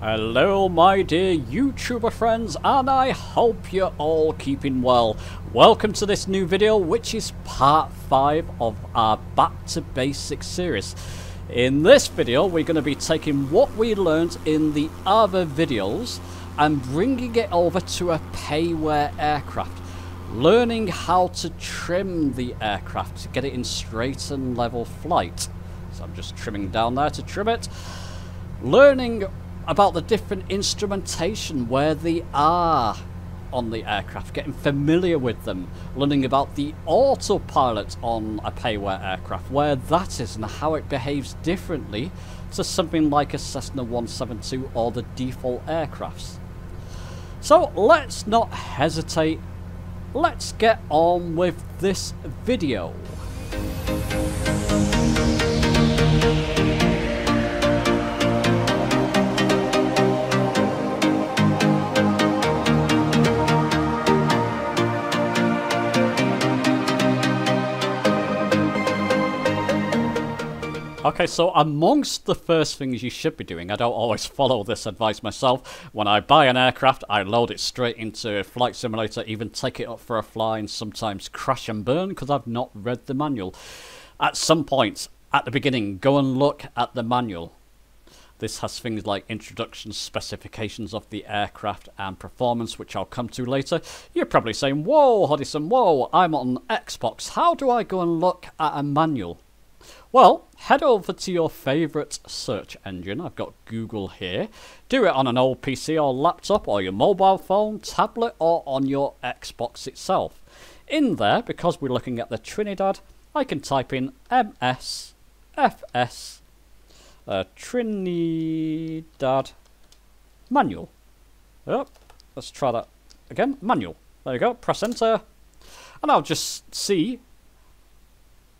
Hello my dear YouTuber friends and I hope you're all keeping well. Welcome to this new video which is part 5 of our Back to Basics series. In this video we're going to be taking what we learned in the other videos and bringing it over to a payware aircraft. Learning how to trim the aircraft to get it in straight and level flight. So I'm just trimming down there to trim it. Learning about the different instrumentation, where they are on the aircraft, getting familiar with them, learning about the autopilot on a payware aircraft, where that is and how it behaves differently to something like a Cessna 172 or the default aircrafts. So let's not hesitate, let's get on with this video. Okay, so amongst the first things you should be doing, I don't always follow this advice myself. When I buy an aircraft, I load it straight into a Flight Simulator, even take it up for a fly and sometimes crash and burn because I've not read the manual. At some point, at the beginning, go and look at the manual. This has things like introduction specifications of the aircraft and performance, which I'll come to later. You're probably saying, whoa, Huddison, whoa, I'm on Xbox. How do I go and look at a manual? Well, head over to your favourite search engine. I've got Google here. Do it on an old PC or laptop or your mobile phone, tablet or on your Xbox itself. In there, because we're looking at the Trinidad, I can type in MS FS uh, Trinidad manual. Yep, let's try that again. Manual. There you go. Press enter. And I'll just see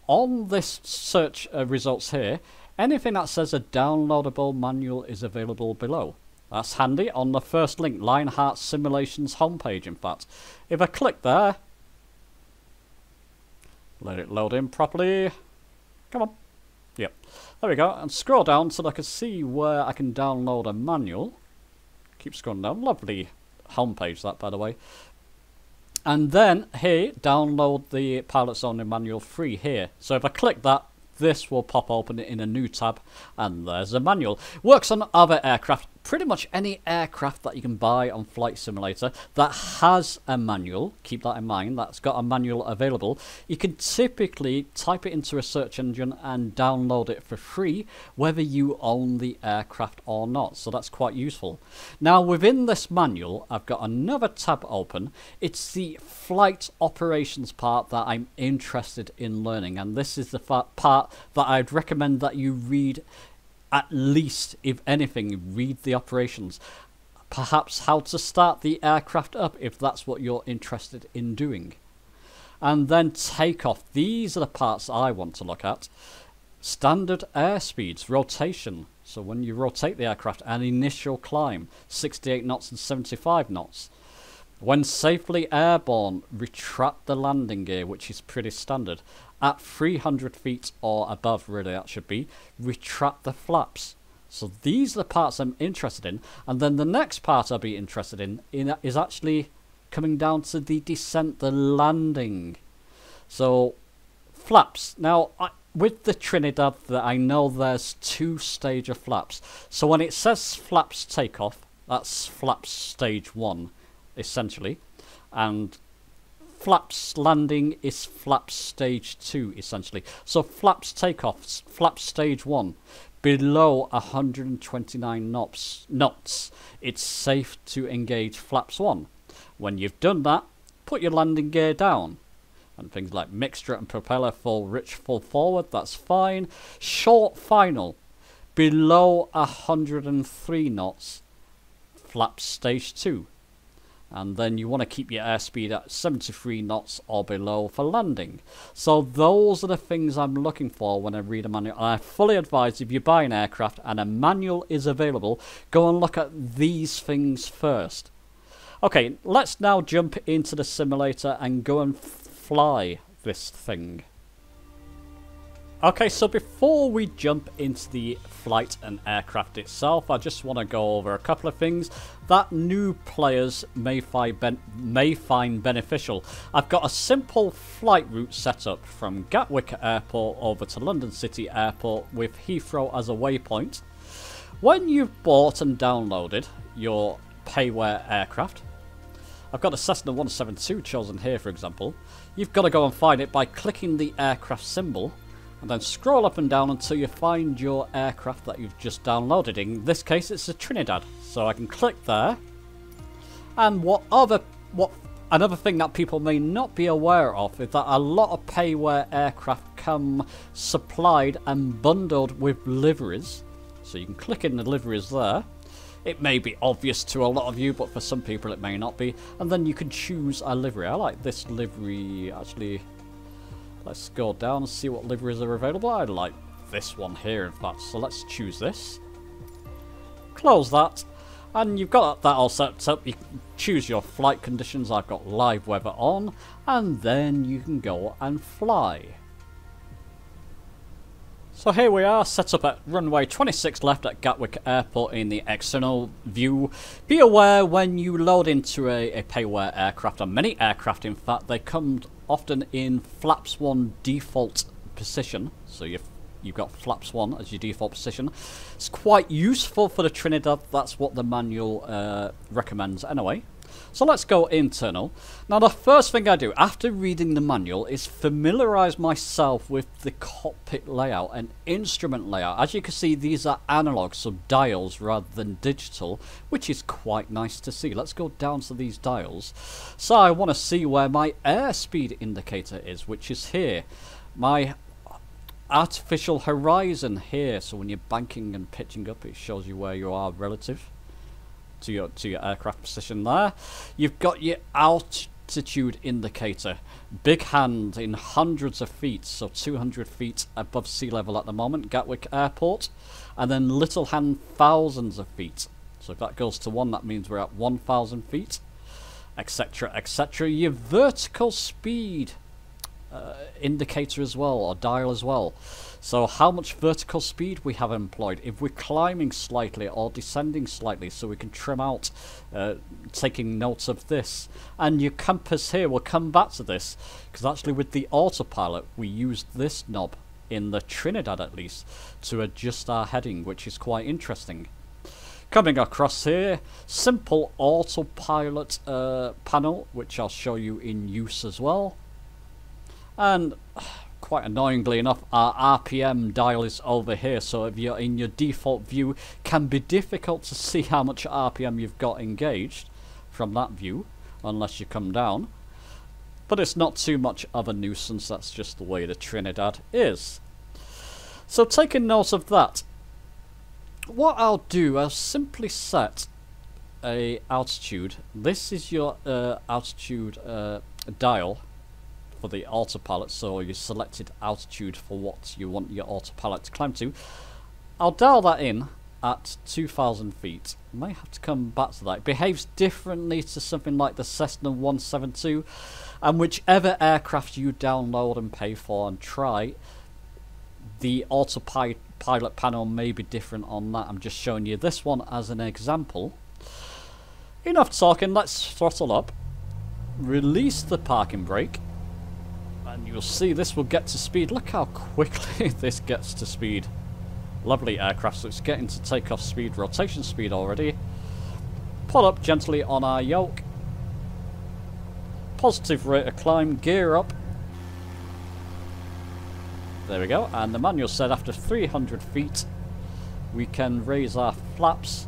on this search uh, results here, anything that says a downloadable manual is available below. That's handy on the first link, Lionheart Simulations homepage, in fact. If I click there, let it load in properly. Come on. Yep. There we go. And scroll down so that I can see where I can download a manual. Keep scrolling down. Lovely homepage, that, by the way. And then here, download the Pilot's Only Manual free here. So if I click that, this will pop open in a new tab and there's a manual. Works on other aircraft, pretty much any aircraft that you can buy on Flight Simulator that has a manual, keep that in mind, that's got a manual available. You can typically type it into a search engine and download it for free, whether you own the aircraft or not, so that's quite useful. Now within this manual, I've got another tab open. It's the flight operations part that I'm interested in learning, and this is the part that I'd recommend that you read at least, if anything, read the operations. Perhaps how to start the aircraft up if that's what you're interested in doing. And then takeoff. These are the parts I want to look at. Standard airspeeds, rotation. So when you rotate the aircraft, an initial climb, 68 knots and 75 knots. When safely airborne, retract the landing gear, which is pretty standard. At 300 feet or above, really, that should be, retract the flaps. So these are the parts I'm interested in. And then the next part I'll be interested in, in is actually coming down to the descent, the landing. So, flaps. Now, I, with the Trinidad, that I know there's two stage of flaps. So when it says flaps takeoff, that's flaps stage one essentially. And flaps landing is flaps stage 2 essentially. So flaps takeoffs, flaps stage 1 below 129 knots, knots it's safe to engage flaps 1. When you've done that, put your landing gear down. And things like mixture and propeller full rich full forward, that's fine. Short final, below 103 knots, flaps stage 2 and then you want to keep your airspeed at 73 knots or below for landing. So those are the things I'm looking for when I read a manual. I fully advise if you buy an aircraft and a manual is available, go and look at these things first. Okay, let's now jump into the simulator and go and fly this thing. Okay, so before we jump into the flight and aircraft itself, I just want to go over a couple of things that new players may find, ben may find beneficial. I've got a simple flight route set up from Gatwick Airport over to London City Airport with Heathrow as a waypoint. When you've bought and downloaded your payware aircraft, I've got a Cessna 172 chosen here for example, you've got to go and find it by clicking the aircraft symbol and then scroll up and down until you find your aircraft that you've just downloaded. In this case, it's a Trinidad, so I can click there. And what other what another thing that people may not be aware of is that a lot of payware aircraft come supplied and bundled with liveries. So you can click in the liveries there. It may be obvious to a lot of you, but for some people it may not be. And then you can choose a livery. I like this livery, actually, Let's go down and see what liveries are available. I like this one here, in fact. So let's choose this. Close that. And you've got that all set up. You choose your flight conditions. I've got live weather on. And then you can go and fly. So here we are, set up at runway 26 left at Gatwick Airport in the external view. Be aware when you load into a, a payware aircraft, or many aircraft in fact, they come often in flaps 1 default position. So you've, you've got flaps 1 as your default position. It's quite useful for the Trinidad. That's what the manual uh, recommends anyway. So let's go internal. Now the first thing I do after reading the manual is familiarise myself with the cockpit layout and instrument layout. As you can see these are analog, so dials rather than digital, which is quite nice to see. Let's go down to these dials. So I want to see where my airspeed indicator is, which is here. My artificial horizon here, so when you're banking and pitching up it shows you where you are relative to your to your aircraft position there. You've got your altitude indicator. Big hand in hundreds of feet, so 200 feet above sea level at the moment, Gatwick Airport. And then little hand thousands of feet. So if that goes to 1, that means we're at 1,000 feet, etc, etc. Your vertical speed uh, indicator as well, or dial as well. So how much vertical speed we have employed, if we're climbing slightly or descending slightly so we can trim out uh, taking notes of this. And your compass here, we'll come back to this, because actually with the autopilot we used this knob in the Trinidad at least to adjust our heading which is quite interesting. Coming across here, simple autopilot uh, panel which I'll show you in use as well. And quite annoyingly enough, our RPM dial is over here, so if you're in your default view, can be difficult to see how much RPM you've got engaged from that view, unless you come down. But it's not too much of a nuisance, that's just the way the Trinidad is. So taking note of that, what I'll do, I'll simply set a altitude. This is your uh, altitude uh, dial for the autopilot, so you selected altitude for what you want your autopilot to climb to. I'll dial that in at 2,000 feet. I may have to come back to that. It behaves differently to something like the Cessna 172, and whichever aircraft you download and pay for and try, the autopilot panel may be different on that. I'm just showing you this one as an example. Enough talking, let's throttle up, release the parking brake, and you'll see this will get to speed. Look how quickly this gets to speed. Lovely aircraft, so it's getting to takeoff speed, rotation speed already. Pull up gently on our yoke. Positive rate of climb, gear up. There we go, and the manual said after 300 feet we can raise our flaps.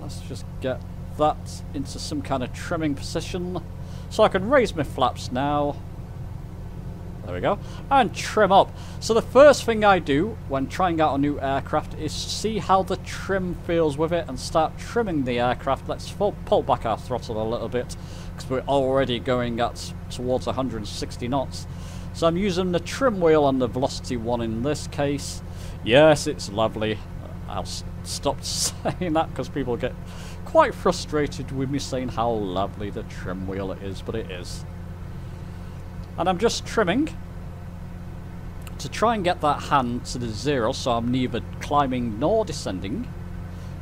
Let's just get that into some kind of trimming position. So I can raise my flaps now. There we go. And trim up. So the first thing I do when trying out a new aircraft is see how the trim feels with it and start trimming the aircraft. Let's full, pull back our throttle a little bit because we're already going at towards 160 knots. So I'm using the trim wheel on the velocity one in this case. Yes, it's lovely. I'll stop saying that because people get quite frustrated with me saying how lovely the trim wheel is, but it is. And I'm just trimming to try and get that hand to the zero so I'm neither climbing nor descending.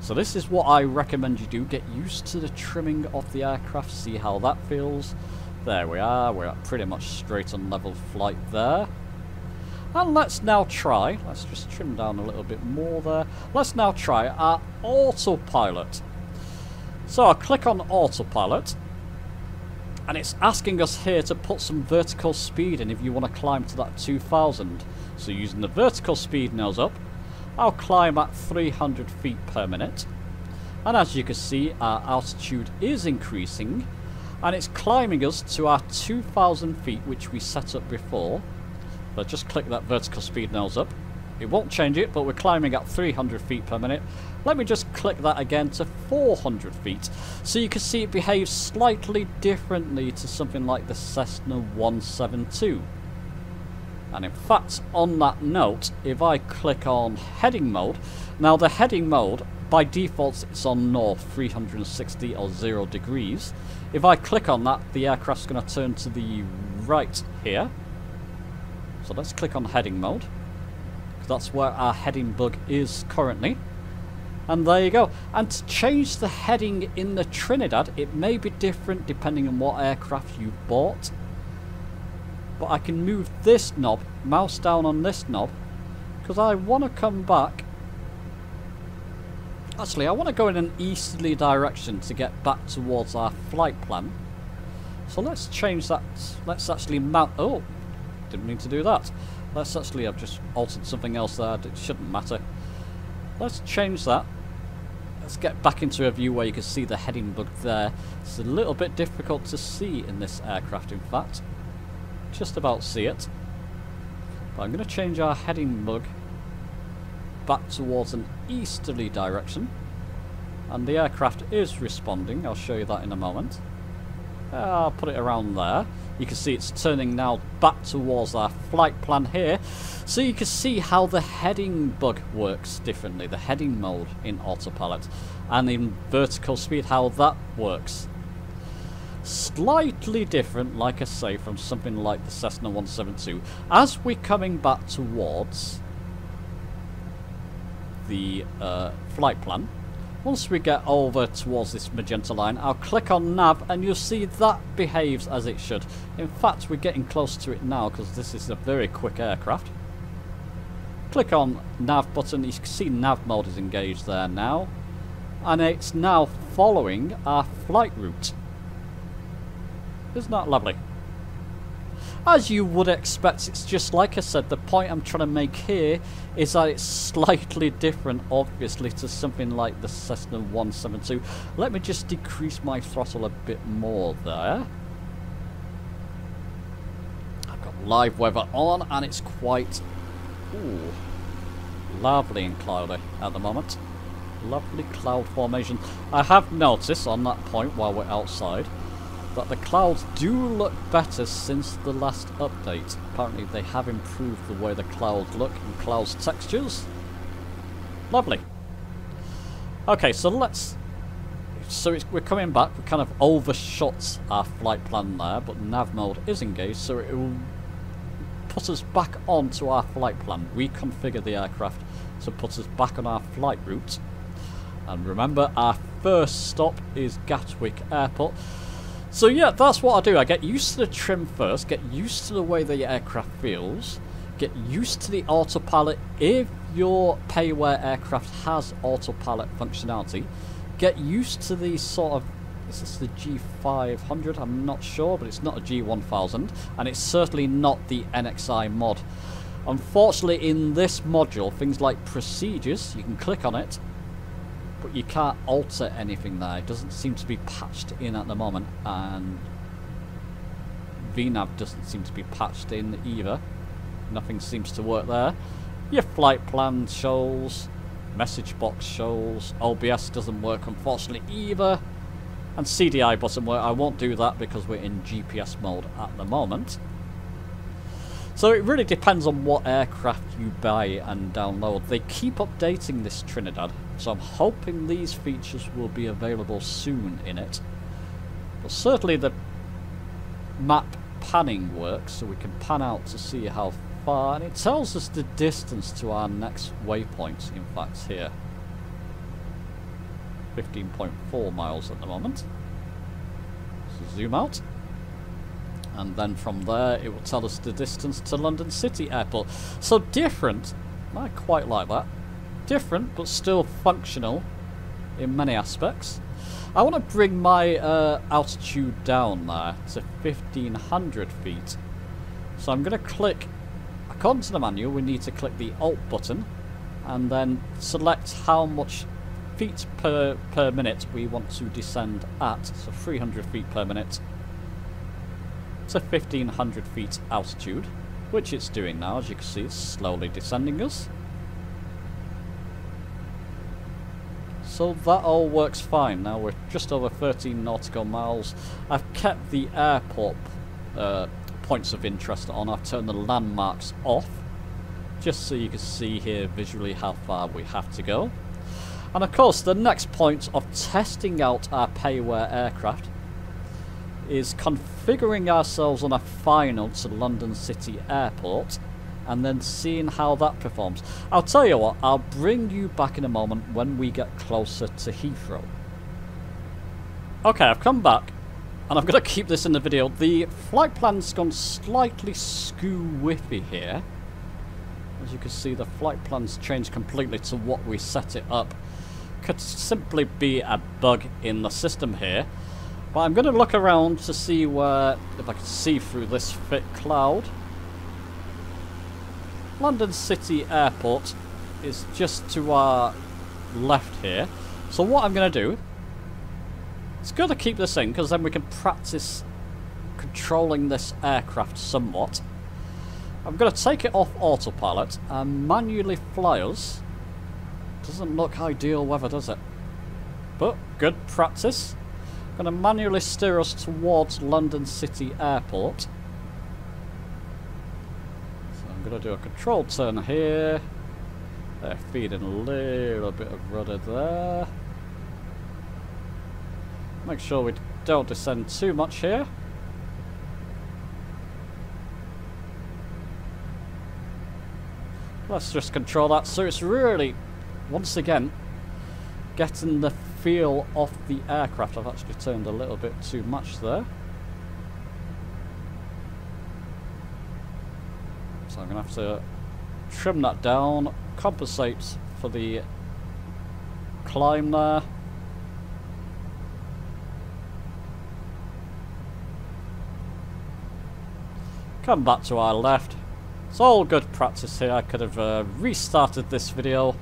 So this is what I recommend you do. Get used to the trimming of the aircraft, see how that feels. There we are, we're at pretty much straight on level flight there. And let's now try, let's just trim down a little bit more there. Let's now try our autopilot. So I'll click on autopilot and it's asking us here to put some vertical speed in if you want to climb to that 2000. So using the vertical speed nose up, I'll climb at 300 feet per minute. And as you can see, our altitude is increasing and it's climbing us to our 2000 feet which we set up before. But just click that vertical speed nose up. It won't change it, but we're climbing at 300 feet per minute. Let me just click that again to 400 feet. So you can see it behaves slightly differently to something like the Cessna 172. And in fact, on that note, if I click on heading mode, now the heading mode, by default it's on north 360 or 0 degrees. If I click on that, the aircraft's going to turn to the right here. So let's click on heading mode. That's where our heading bug is currently. And there you go. And to change the heading in the Trinidad, it may be different depending on what aircraft you bought. But I can move this knob, mouse down on this knob, because I want to come back. Actually, I want to go in an easterly direction to get back towards our flight plan. So let's change that. Let's actually mount... Oh, didn't mean to do that. Let's actually, I've just altered something else there. It shouldn't matter. Let's change that. Let's get back into a view where you can see the heading bug there. It's a little bit difficult to see in this aircraft, in fact. Just about see it. But I'm going to change our heading bug back towards an easterly direction. And the aircraft is responding. I'll show you that in a moment. Uh, I'll put it around there. You can see it's turning now back towards our flight plan here. So you can see how the heading bug works differently, the heading mode in autopilot. And in vertical speed, how that works. Slightly different, like I say, from something like the Cessna 172. As we're coming back towards the uh, flight plan, once we get over towards this magenta line, I'll click on nav and you'll see that behaves as it should. In fact, we're getting close to it now because this is a very quick aircraft. Click on nav button, you can see nav mode is engaged there now. And it's now following our flight route. Isn't that lovely? As you would expect, it's just like I said, the point I'm trying to make here is that it's slightly different, obviously, to something like the Cessna 172. Let me just decrease my throttle a bit more there. I've got live weather on, and it's quite ooh, lovely and cloudy at the moment. Lovely cloud formation. I have noticed on that point while we're outside that the clouds do look better since the last update. Apparently they have improved the way the clouds look and clouds textures. Lovely. Okay, so let's... So we're coming back, we kind of overshot our flight plan there, but nav mode is engaged, so it will put us back onto our flight plan, reconfigure the aircraft to put us back on our flight route. And remember, our first stop is Gatwick Airport. So yeah, that's what I do. I get used to the trim first, get used to the way the aircraft feels, get used to the autopilot if your payware aircraft has autopilot functionality, get used to the sort of is this the G500? I'm not sure, but it's not a G1000, and it's certainly not the NXI mod. Unfortunately, in this module, things like procedures, you can click on it, but you can't alter anything there. It doesn't seem to be patched in at the moment, and VNAV doesn't seem to be patched in either. Nothing seems to work there. Your flight plan shows, message box shows, OBS doesn't work unfortunately either, and CDI doesn't work. I won't do that because we're in GPS mode at the moment. So it really depends on what aircraft you buy and download. They keep updating this Trinidad, so I'm hoping these features will be available soon in it. But certainly the map panning works, so we can pan out to see how far, and it tells us the distance to our next waypoint, in fact, here. 15.4 miles at the moment. So zoom out. And then from there, it will tell us the distance to London City Airport. So different. I quite like that. Different, but still functional in many aspects. I want to bring my uh, altitude down there to 1500 feet. So I'm going to click, according to the manual, we need to click the Alt button and then select how much feet per, per minute we want to descend at. So 300 feet per minute to 1500 feet altitude, which it's doing now. As you can see, it's slowly descending us. So that all works fine. Now we're just over 13 nautical miles. I've kept the airport uh, points of interest on. I've turned the landmarks off. Just so you can see here visually how far we have to go. And of course, the next point of testing out our payware aircraft is configuring ourselves on a final to London City Airport and then seeing how that performs. I'll tell you what, I'll bring you back in a moment when we get closer to Heathrow. Okay, I've come back, and I'm going to keep this in the video. The flight plan's gone slightly skew-whiffy here. As you can see, the flight plan's changed completely to what we set it up. Could simply be a bug in the system here. But I'm going to look around to see where, if I can see through this thick cloud. London City Airport is just to our left here. So what I'm going to do, it's good to keep this in because then we can practice controlling this aircraft somewhat. I'm going to take it off autopilot and manually fly us. Doesn't look ideal weather, does it? But good practice. Going to manually steer us towards London City Airport. So I'm going to do a control turn here. They're feeding a little bit of rudder there. Make sure we don't descend too much here. Let's just control that. So it's really, once again, getting the feel of the aircraft. I've actually turned a little bit too much there. So I'm going to have to trim that down, compensate for the climb there. Come back to our left. It's all good practice here. I could have uh, restarted this video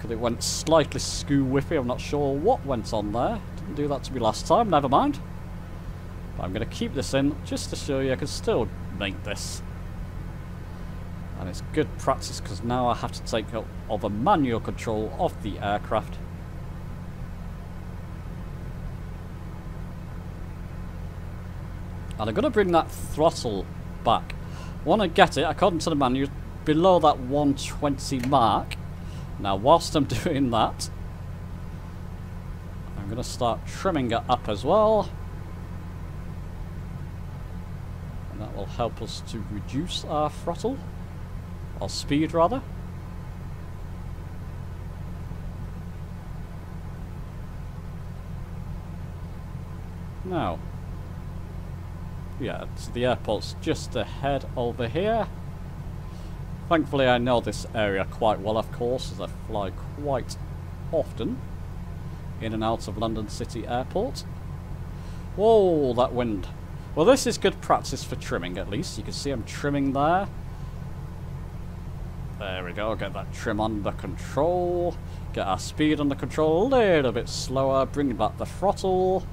because it went slightly skew-whiffy. I'm not sure what went on there. Didn't do that to me last time, never mind. But I'm going to keep this in just to show you I can still make this. And it's good practice because now I have to take over manual control of the aircraft. And I'm going to bring that throttle back. Want to get it, according to the manual, below that 120 mark. Now, whilst I'm doing that, I'm going to start trimming it up as well. And that will help us to reduce our throttle. Or speed, rather. Now. Yeah, so the airport's just ahead over here. Thankfully I know this area quite well, of course, as I fly quite often in and out of London City Airport. Whoa, that wind. Well, this is good practice for trimming, at least. You can see I'm trimming there. There we go, get that trim under control. Get our speed under control a little bit slower, bring back the throttle.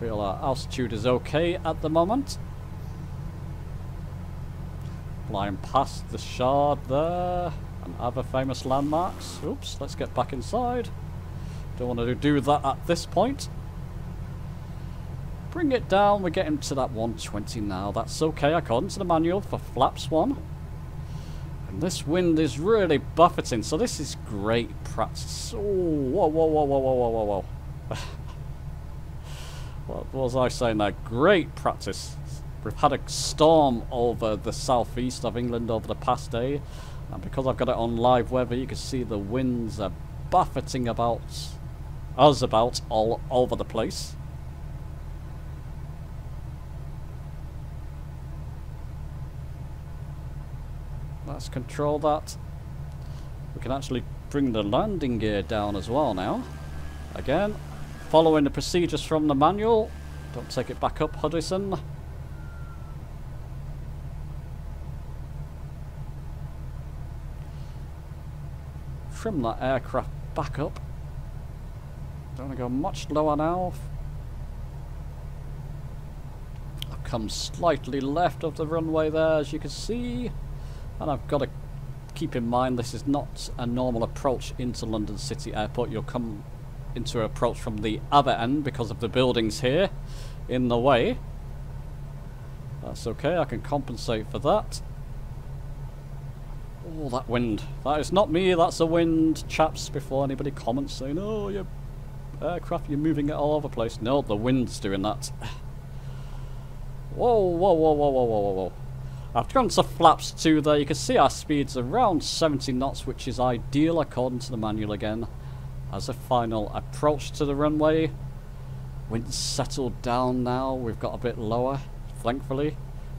Feel our altitude is okay at the moment. Flying past the shard there and other famous landmarks. Oops, let's get back inside. Don't want to do that at this point. Bring it down, we're getting to that 120 now. That's okay according to the manual for flaps 1. And this wind is really buffeting, so this is great practice. Oh, whoa, whoa, whoa, whoa, whoa, whoa, whoa. what was I saying there? Great practice. We've had a storm over the southeast of England over the past day, and because I've got it on live weather, you can see the winds are buffeting about us about all over the place. Let's control that. We can actually bring the landing gear down as well now. Again, following the procedures from the manual. Don't take it back up, Huddison. Trim that aircraft back up. Don't want to go much lower now. I've come slightly left of the runway there, as you can see. And I've got to keep in mind this is not a normal approach into London City Airport. You'll come into an approach from the other end because of the buildings here in the way. That's okay, I can compensate for that. Oh, that wind. That is not me, that's the wind, chaps, before anybody comments saying, oh, your aircraft, you're moving it all over the place. No, the wind's doing that. Whoa, whoa, whoa, whoa, whoa, whoa, whoa. I've gone to flaps 2 there. You can see our speed's around 70 knots, which is ideal according to the manual again. As a final approach to the runway. Wind's settled down now. We've got a bit lower, thankfully.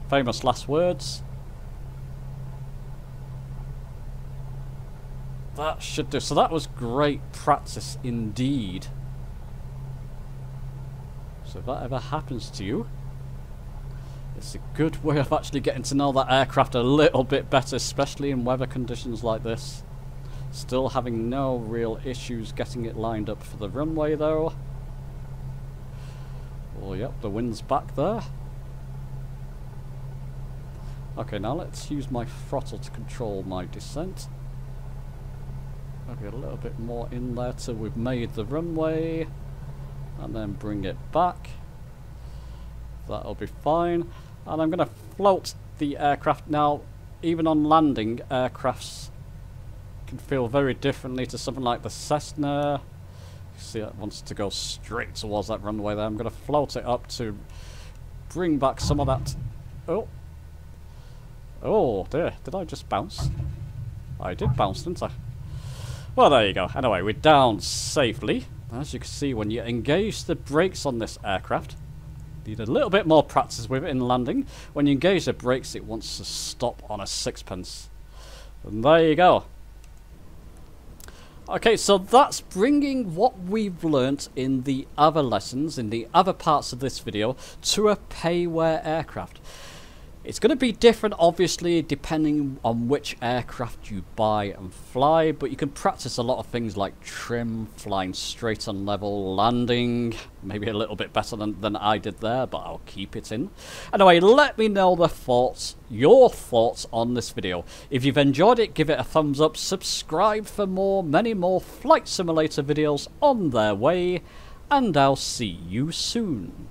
Famous last words. That should do. So that was great practice indeed. So if that ever happens to you, it's a good way of actually getting to know that aircraft a little bit better, especially in weather conditions like this. Still having no real issues getting it lined up for the runway though. Oh yep, the wind's back there. Okay, now let's use my throttle to control my descent. Maybe a little bit more in there till we've made the runway. And then bring it back. That'll be fine. And I'm going to float the aircraft. Now, even on landing, aircrafts can feel very differently to something like the Cessna. You see it wants to go straight towards that runway there. I'm going to float it up to bring back some of that... Oh. Oh, dear. Did I just bounce? I did bounce, didn't I? Well, there you go. Anyway, we're down safely. As you can see, when you engage the brakes on this aircraft, Need a little bit more practice with it in landing. When you engage the brakes, it wants to stop on a sixpence. And there you go. Okay, so that's bringing what we've learnt in the other lessons, in the other parts of this video, to a payware aircraft. It's going to be different, obviously, depending on which aircraft you buy and fly, but you can practice a lot of things like trim, flying straight and level, landing, maybe a little bit better than, than I did there, but I'll keep it in. Anyway, let me know the thoughts, your thoughts on this video. If you've enjoyed it, give it a thumbs up, subscribe for more, many more Flight Simulator videos on their way, and I'll see you soon.